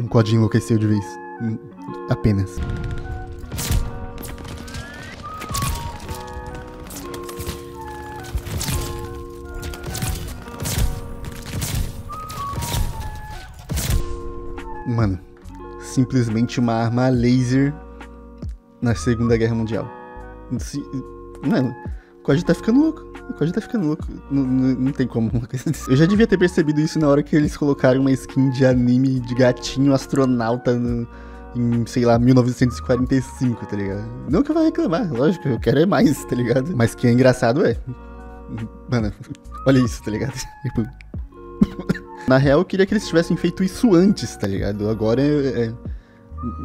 Um código enlouqueceu de vez. Apenas. Mano, simplesmente uma arma laser na Segunda Guerra Mundial. Mano, o Código tá ficando louco. O Código tá ficando louco. Não, não, não tem como. Eu já devia ter percebido isso na hora que eles colocaram uma skin de anime de gatinho astronauta no- em, sei lá, 1945, tá ligado? Não que eu vá reclamar, lógico, eu quero é mais, tá ligado? Mas que é engraçado é. Mano, olha isso, tá ligado? Tipo, Na real, eu queria que eles tivessem feito isso antes, tá ligado? Agora é, é,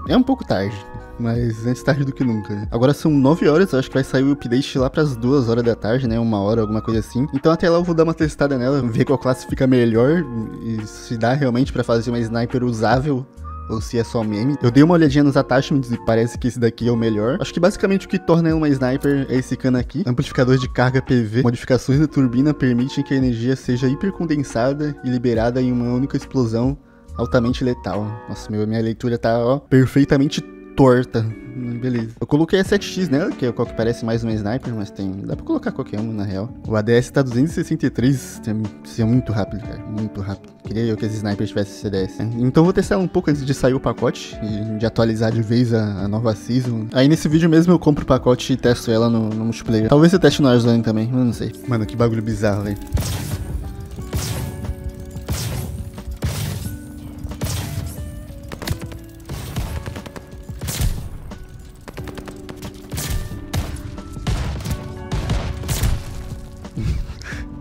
é um pouco tarde. Mas antes tarde do que nunca, né? Agora são 9 horas, eu acho que vai sair o update lá pras 2 horas da tarde, né? Uma hora, alguma coisa assim. Então até lá eu vou dar uma testada nela, ver qual classe fica melhor e se dá realmente pra fazer uma sniper usável ou se é só meme. Eu dei uma olhadinha nos attachments e parece que esse daqui é o melhor. Acho que basicamente o que torna uma sniper é esse cano aqui. Amplificador de carga PV. Modificações da turbina permitem que a energia seja hipercondensada e liberada em uma única explosão altamente letal. Nossa, meu, minha leitura tá, ó, perfeitamente torta. Beleza. Eu coloquei a 7x nela, que é qual que parece mais uma sniper, mas tem. Dá pra colocar qualquer uma, na real. O ADS tá 263. tem- Isso é muito rápido, cara. Muito rápido. Queria eu que esse sniper tivesse esse ADS. né? Então vou testar um pouco antes de sair o pacote e de atualizar de vez a, a nova season. Aí nesse vídeo mesmo eu compro o pacote e testo ela no, no multiplayer. Talvez eu teste no Warzone também, eu não sei. Mano, que bagulho bizarro, velho.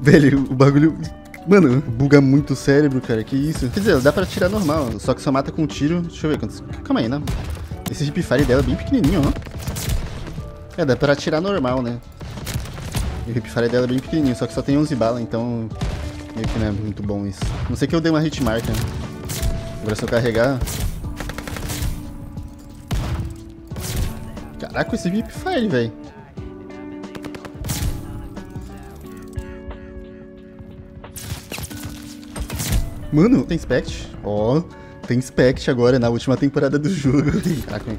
Velho, o bagulho. Mano, buga muito o cérebro, cara. Que isso? Quer dizer, dá pra tirar normal, só que só mata com tiro. Deixa eu ver quantos. Calma aí, né? Esse hipfire dela é bem pequenininho, ó. É, dá pra atirar normal, né? E o hipfire dela é bem pequenininho, só que só tem 11 balas, então. Meio que não é muito bom isso. Não sei que eu dei uma hitmark, né? Agora se eu carregar. Caraca, esse hipfire, velho. Mano, tem Spect. Ó, tem Spect agora na última temporada do jogo. Caraca,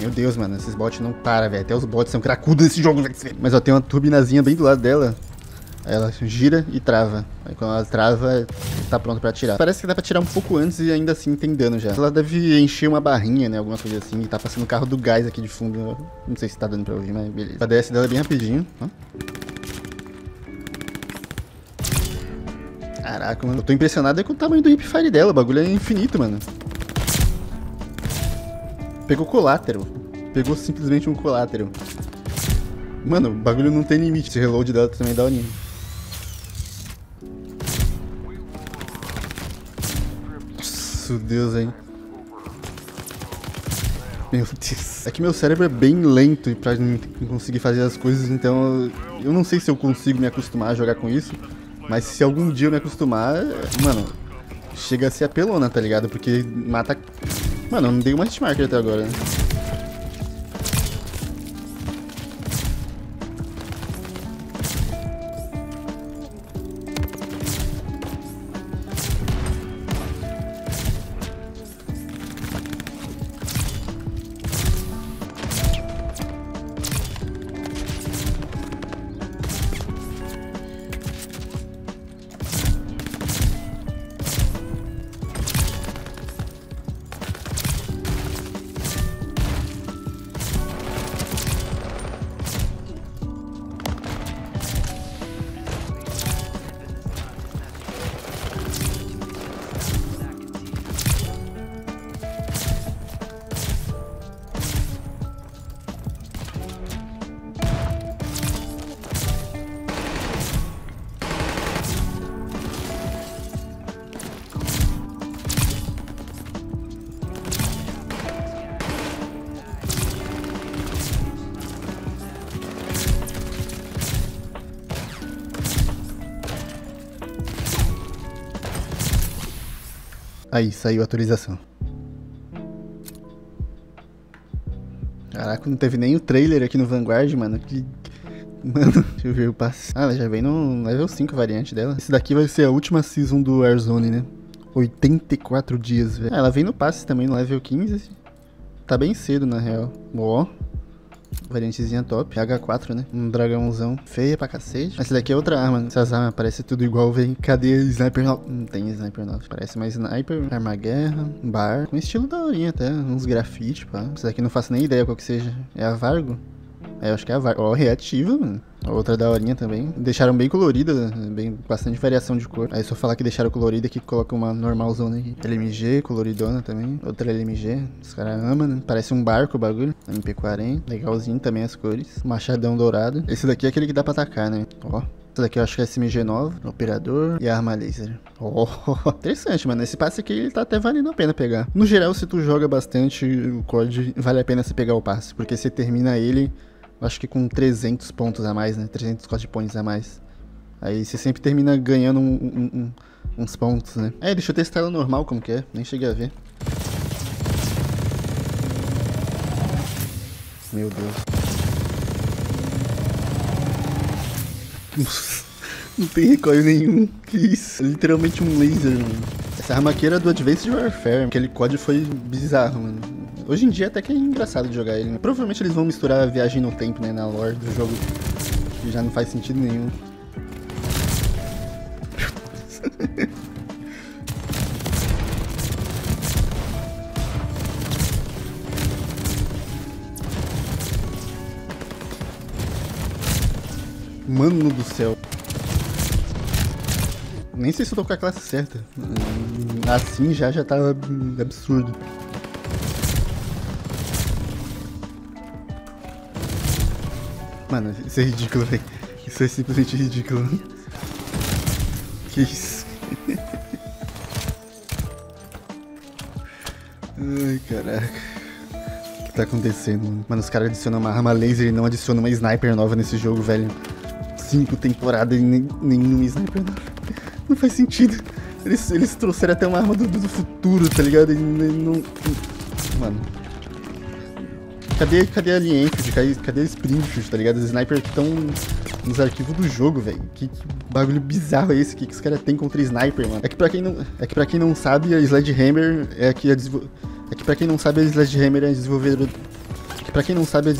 meu Deus, mano, esses bots não param, velho. Até os bots são cracudos nesse jogo, velho. Mas ó, tem uma turbinazinha bem do lado dela. Ela gira e trava. Aí quando ela trava, tá pronto pra atirar. Parece que dá pra tirar um pouco antes e ainda assim tem dano já. Ela deve encher uma barrinha, né? Alguma coisa assim. E tá passando o carro do gás aqui de fundo. Não sei se tá dando pra ouvir, mas beleza. A DS dela é bem rapidinho. Ó. Caraca, mano. Eu tô impressionado é com o tamanho do hipfire dela. O bagulho é infinito, mano. Pegou colátero. Pegou simplesmente um colátero. Mano, o bagulho não tem limite. Esse reload dela também dá o nível. Nossa, Deus, hein. Meu Deus. É que meu cérebro é bem lento pra não conseguir fazer as coisas, então eu não sei se eu consigo me acostumar a jogar com isso. Mas se algum dia eu me acostumar, mano, chega a ser apelona, tá ligado? Porque mata. Mano, eu não dei uma hitmarker até agora, né? Aí, saiu a atualização. Caraca, não teve nem o trailer aqui no Vanguard, mano. Que. Mano, deixa eu ver o passe. Ah, ela já vem no level 5 variante dela. Esse daqui vai ser a última season do Warzone, né? 84 dias, velho. Ah, ela vem no passe também, no level 15. Tá bem cedo, na real. Ó. Variantezinha top. H4, né? Um dragãozão. Feia pra cacete. Essa daqui é outra arma. Essas armas parecem tudo igual, velho. Cadê sniper 9? Não tem sniper 9. Parece mais sniper. Arma guerra. Bar. Com estilo da horinha até. Uns grafites, pá. Essa daqui não faço nem ideia qual que seja. É a Vargo? É, eu acho que é a Vargo. Ó, reativa, mano. Outra da horinha também. Deixaram bem colorida, bem, bastante variação de cor. Aí só falar que deixaram colorida aqui, coloca uma normalzona aqui. LMG, coloridona também. Outra LMG. Os caras amam, né? Parece um barco o bagulho. MP40. Legalzinho também as cores. Machadão dourado. Esse daqui é aquele que dá pra atacar, né? Ó. Esse daqui eu acho que é SMG9, operador e arma laser. Oh, interessante, mano. Esse passe aqui ele tá até valendo a pena pegar. No geral, se tu joga bastante o COD, vale a pena você pegar o passe, porque você termina ele acho que com 300 pontos a mais, né? 300 cost points a mais. Aí você sempre termina ganhando um, um, um, uns pontos, né? É, deixa eu testar ela normal como que é. Nem cheguei a ver. Meu Deus. Não tem recoil nenhum. Que isso? É literalmente um laser, mano. Essa arma aqui era do Advanced Warfare. Aquele código foi bizarro, mano. Hoje em dia até que é engraçado de jogar ele. Né? Provavelmente eles vão misturar a viagem no tempo, né? Na lore do jogo. Que já não faz sentido nenhum. Mano do céu. Nem sei se eu tô com a classe certa. Assim já já tá absurdo. Mano, isso é ridículo, velho. Isso é simplesmente ridículo. Que isso? Ai, caraca. O que tá acontecendo, mano? Os caras adicionam uma arma laser e não adicionam uma sniper nova nesse jogo, velho. Cinco temporadas e nem, sniper nova. Não faz sentido. Eles, eles trouxeram até uma arma do, do futuro, tá ligado? E não... Mano... Cadê, cadê a Lienfield? Cadê, cadê a Springfield, tá ligado? Os snipers que estão nos arquivos do jogo, velho. Que, que, bagulho bizarro é esse que, que os caras têm contra sniper, mano. É que pra quem não, é que pra quem não sabe, a Sledgehammer é que a É que pra quem não sabe, a Sledgehammer é a desenvolvedora Pra quem não sabe,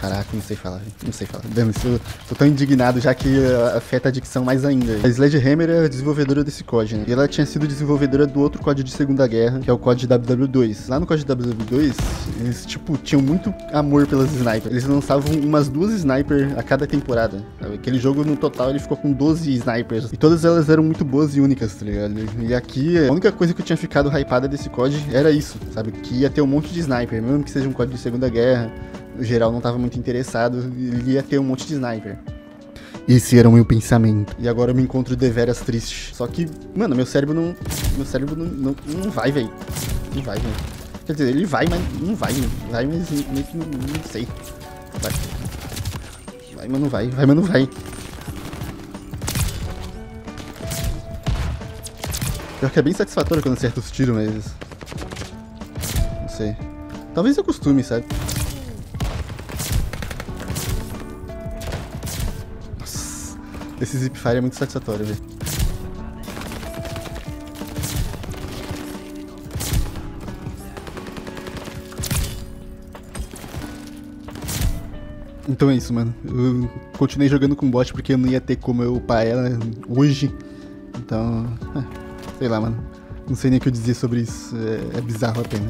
caraca, não sei falar, não sei falar. Dane eu tô tão indignado já que afeta a dicção mais ainda. A Sledgehammer é a desenvolvedora desse código, né? E ela tinha sido desenvolvedora do outro código de Segunda Guerra, que é o código WW2. Lá no código WW2, eles, tipo, tinham muito amor pelas snipers. Eles lançavam umas duas snipers a cada temporada. Aquele jogo, no total, ele ficou com 12 snipers. E todas elas eram muito boas e únicas, tá ligado? E aqui, a única coisa que eu tinha ficado hypada desse código era isso, sabe? Que ia ter um monte de sniper, mesmo que seja um código de Segunda Guerra o geral não tava muito interessado, ele ia ter um monte de sniper. Esse era o meu pensamento. E agora eu me encontro deveras triste. Só que, mano, meu cérebro não. Meu cérebro não, não, não vai, velho. Não vai, velho. Quer dizer, ele vai, mas não vai. Vai, mas meio que não, não sei. Vai. Vai, mas não vai. Vai, mas não vai. Pior que é bem satisfatório quando acerta os tiros, mas. Não sei. Talvez eu costume, sabe? Esse Zipfire é muito satisfatório, velho. Então é isso, mano. Eu continuei jogando com bot porque eu não ia ter como eu upar ela hoje. Então, é, sei lá, mano. Não sei nem o que eu dizer sobre isso. É, é bizarro apenas.